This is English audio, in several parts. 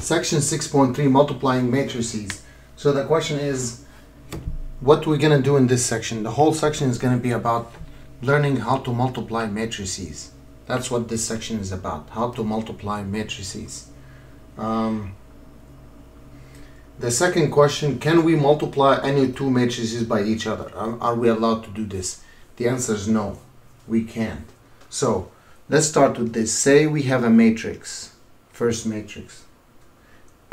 Section 6.3 multiplying matrices. So the question is what we're going to do in this section. The whole section is going to be about learning how to multiply matrices. That's what this section is about, how to multiply matrices. Um, the second question, can we multiply any two matrices by each other? Are, are we allowed to do this? The answer is no, we can't. So let's start with this. Say we have a matrix, first matrix,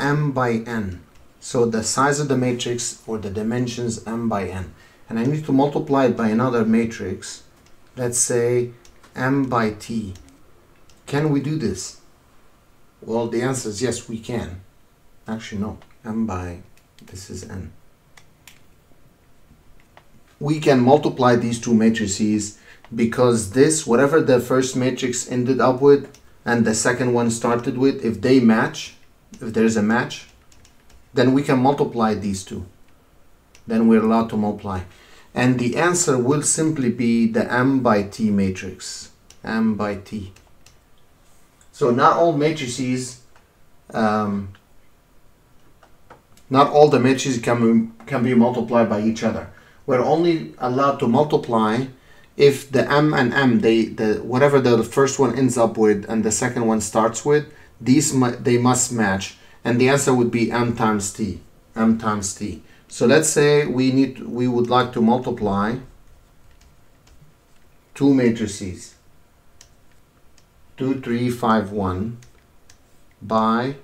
m by n. So the size of the matrix or the dimensions m by n. And I need to multiply it by another matrix, let's say m by t. Can we do this? Well, the answer is yes, we can. Actually, no. m by, this is n. We can multiply these two matrices because this, whatever the first matrix ended up with and the second one started with, if they match, if there's a match, then we can multiply these two. Then we're allowed to multiply. And the answer will simply be the m by t matrix. m by t. So not all matrices, um, not all the matrices can, can be multiplied by each other. We're only allowed to multiply if the m and m, they, the, whatever the first one ends up with and the second one starts with, these they must match. And the answer would be m times t m times t. So let's say we need we would like to multiply two matrices. 2 3 5 1 by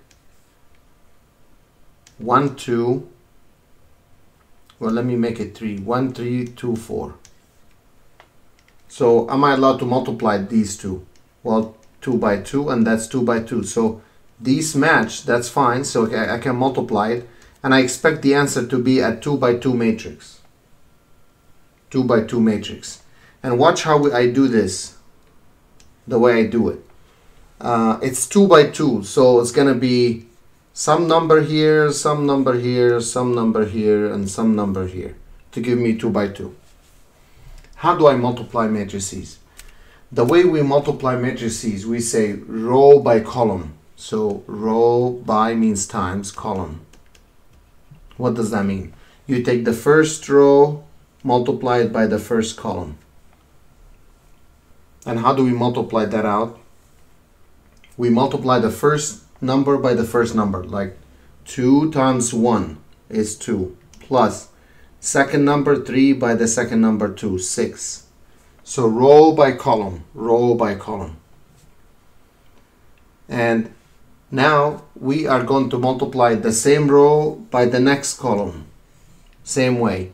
1 2 well let me make it 3 1 3 2 4 so am I allowed to multiply these two? Well 2 by 2 and that's 2 by 2 so these match, that's fine. So I can multiply it. And I expect the answer to be a 2 by 2 matrix. 2 by 2 matrix. And watch how I do this, the way I do it. Uh, it's 2 by 2, so it's going to be some number here, some number here, some number here, and some number here to give me 2 by 2. How do I multiply matrices? The way we multiply matrices, we say row by column. So row by means times column. What does that mean? You take the first row, multiply it by the first column. And how do we multiply that out? We multiply the first number by the first number, like 2 times 1 is 2, plus second number 3 by the second number 2, 6. So row by column, row by column. And now we are going to multiply the same row by the next column. Same way.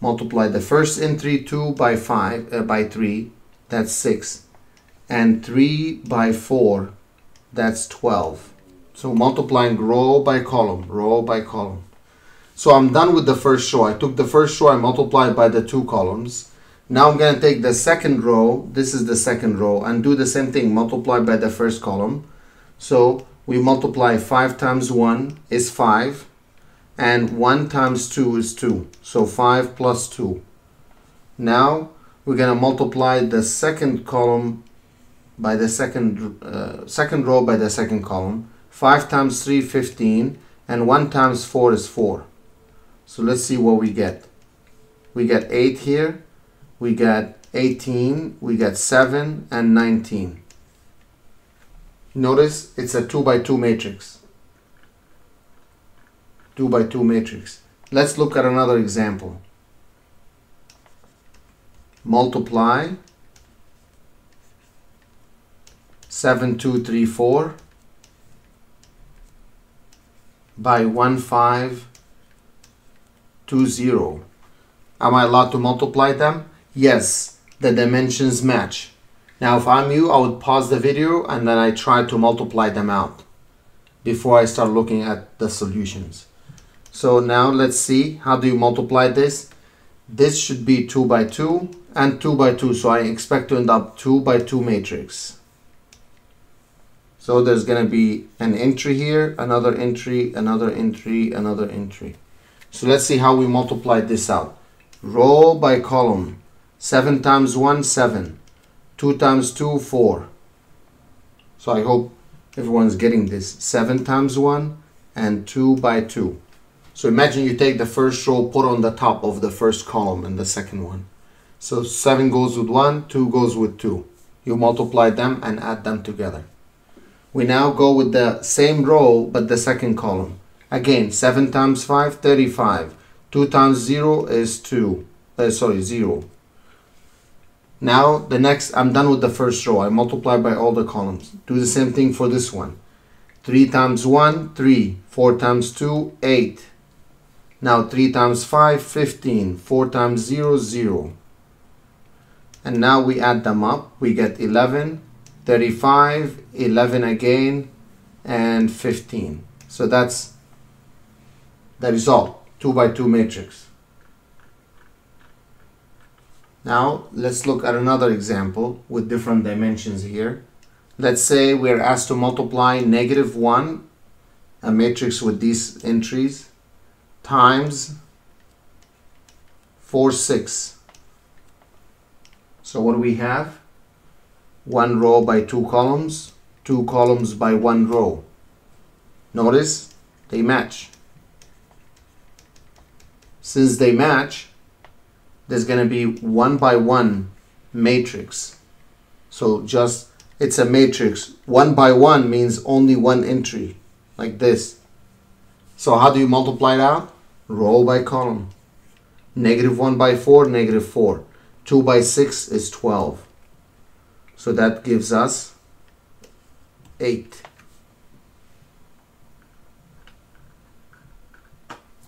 Multiply the first entry 2 by 5 uh, by 3, that's 6. And 3 by 4, that's 12. So multiplying row by column, row by column. So I'm done with the first row. I took the first row, I multiplied by the two columns. Now I'm going to take the second row, this is the second row, and do the same thing, multiply by the first column. So we multiply 5 times 1 is 5 and 1 times 2 is 2 so 5 plus 2 now we're going to multiply the second column by the second uh, second row by the second column. 5 times 3 15 and 1 times 4 is 4 so let's see what we get. We get 8 here we get 18 we get 7 and 19 Notice it's a 2 by 2 matrix. 2 by 2 matrix. Let's look at another example. Multiply 7, 2, 3, 4 by 1, 5, 2, 0. Am I allowed to multiply them? Yes, the dimensions match. Now if I'm you, I would pause the video and then I try to multiply them out before I start looking at the solutions. So now let's see, how do you multiply this? This should be 2 by 2 and 2 by 2, so I expect to end up 2 by 2 matrix. So there's going to be an entry here, another entry, another entry, another entry. So let's see how we multiply this out. Row by column. 7 times 1, 7. 2 times 2, 4. So I hope everyone's getting this. 7 times 1, and 2 by 2. So imagine you take the first row, put on the top of the first column and the second one. So 7 goes with 1, 2 goes with 2. You multiply them and add them together. We now go with the same row but the second column. Again, 7 times 5, 35. 2 times 0 is 2. Uh, sorry, 0. Now the next, I'm done with the first row. I multiply by all the columns. Do the same thing for this one. 3 times 1, 3. 4 times 2, 8. Now 3 times 5, 15. 4 times 0, 0. And now we add them up. We get 11, 35, 11 again, and 15. So that's the result, 2 by 2 matrix. Now let's look at another example with different dimensions here. Let's say we're asked to multiply negative 1, a matrix with these entries, times 4, 6. So what do we have? One row by two columns, two columns by one row. Notice they match. Since they match, there's going to be one by one matrix. So just, it's a matrix. One by one means only one entry, like this. So how do you multiply it out? Row by column. Negative 1 by 4, negative 4. 2 by 6 is 12. So that gives us 8.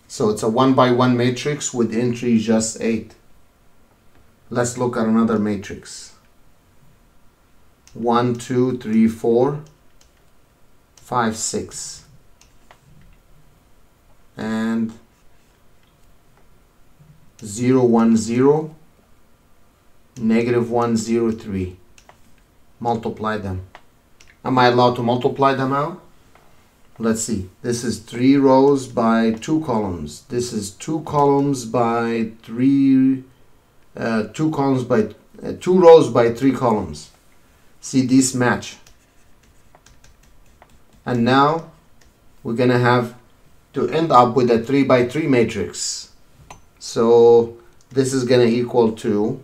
So it's a 1 by 1 matrix with entry just 8. Let's look at another matrix. 1, 2, 3, 4, 5, 6. And 0, 1, 0, negative 1, 0, 3. Multiply them. Am I allowed to multiply them out? Let's see. This is 3 rows by 2 columns. This is 2 columns by 3 uh, two columns by uh, two rows by three columns. See this match. And now we're gonna have to end up with a 3 by 3 matrix. So this is gonna equal to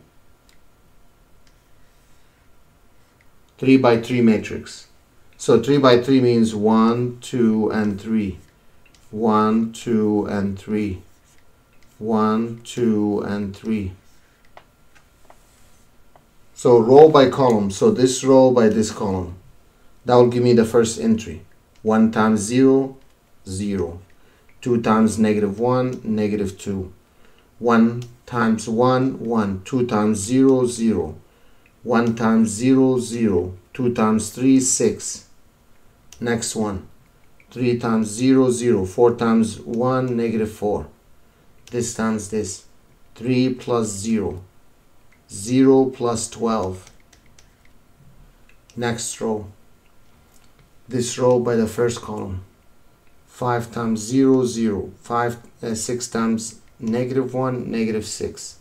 3 by 3 matrix. So 3 by 3 means 1 2 and 3 1 2 and 3 1 2 and 3 so row by column. So this row by this column. That will give me the first entry. 1 times 0, 0. 2 times negative 1, negative 2. 1 times 1, 1. 2 times 0, 0. 1 times 0, 0. 2 times 3, 6. Next one. 3 times 0, 0. 4 times 1, negative 4. This times this. 3 plus 0. 0 plus 12. Next row. This row by the first column. 5 times 0, 0. 5, uh, 6 times negative 1, negative 6.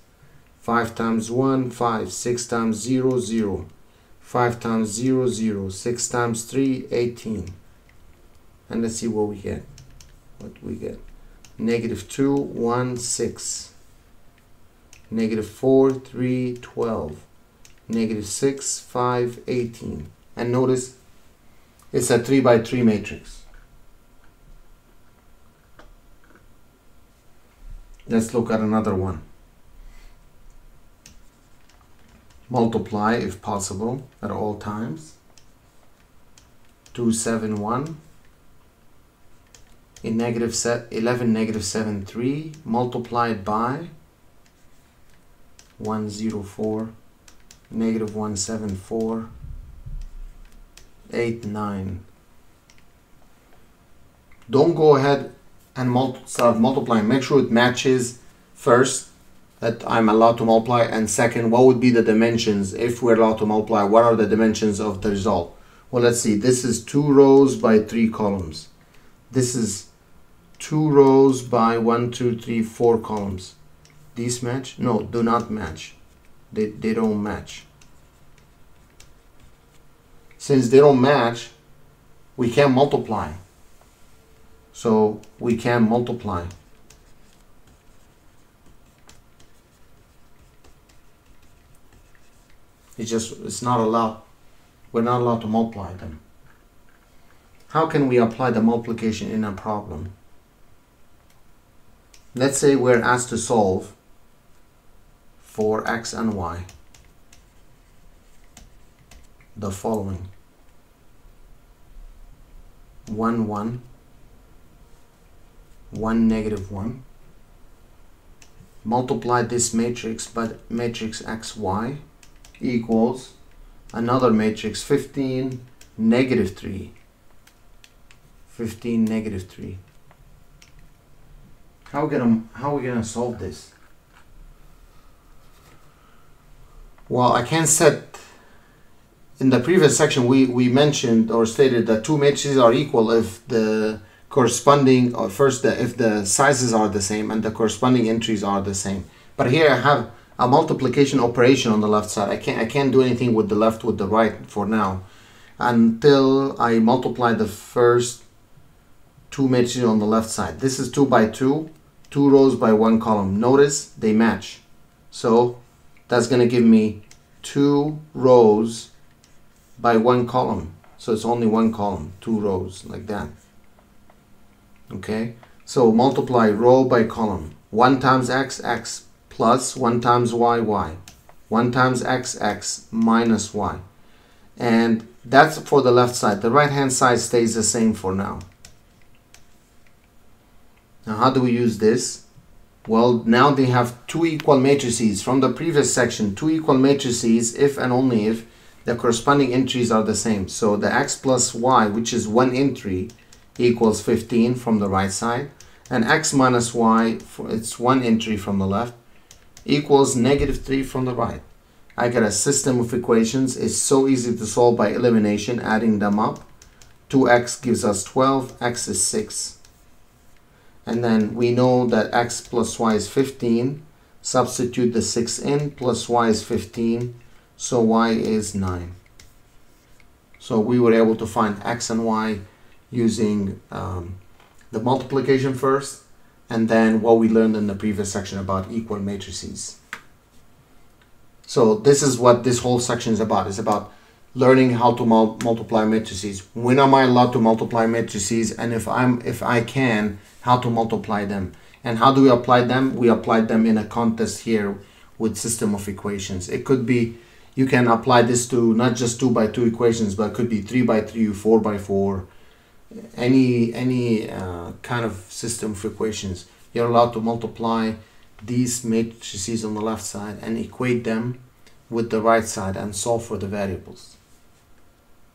5 times 1, 5. 6 times 0, 0. 5 times 0, 0. 6 times 3, 18. And let's see what we get. What we get. Negative 2, 1, 6 negative 4, 3, 12, negative 6, 5, 18. And notice it's a 3 by 3 matrix. Let's look at another one. Multiply if possible at all times. 2, 7, 1. In negative 11, negative 7, 3 multiplied by 104 negative 174 8 9 don't go ahead and start multiplying. Make sure it matches first that I'm allowed to multiply and second what would be the dimensions? If we're allowed to multiply what are the dimensions of the result? Well let's see. This is two rows by three columns. This is two rows by one two three four columns these match? No, do not match. They, they don't match. Since they don't match, we can't multiply. So we can multiply. It's just, it's not allowed. We're not allowed to multiply them. How can we apply the multiplication in a problem? Let's say we're asked to solve for x and y the following. 1 1 1 negative 1 multiply this matrix by matrix xy equals another matrix 15 negative 3 15 negative 3 how we gonna how are we gonna solve this well I can set in the previous section we we mentioned or stated that two matrices are equal if the corresponding or first the, if the sizes are the same and the corresponding entries are the same. But here I have a multiplication operation on the left side. I can't I can't do anything with the left with the right for now. Until I multiply the first two matrices on the left side. This is 2 by 2 two rows by one column. Notice they match. So that's going to give me two rows by one column. So it's only one column two rows like that. Okay? So multiply row by column. 1 times x x plus 1 times y y. 1 times x x minus y. And that's for the left side. The right hand side stays the same for now. Now how do we use this well now they have two equal matrices from the previous section two equal matrices if and only if the corresponding entries are the same. So the x plus y, which is one entry, equals 15 from the right side. And x minus y, it's one entry from the left, equals negative 3 from the right. I get a system of equations. It's so easy to solve by elimination, adding them up. 2x gives us 12, x is 6. And then we know that x plus y is 15. Substitute the 6 in, plus y is 15 so y is 9 so we were able to find x and y using um, the multiplication first and then what we learned in the previous section about equal matrices. So this is what this whole section is about. It's about learning how to mul multiply matrices. When am I allowed to multiply matrices? And if I'm if I can how to multiply them? And how do we apply them? We apply them in a contest here with system of equations. It could be you can apply this to not just 2 by 2 equations but could be 3 by 3 4 by 4 any any uh, kind of system of equations. You're allowed to multiply these matrices on the left side and equate them with the right side and solve for the variables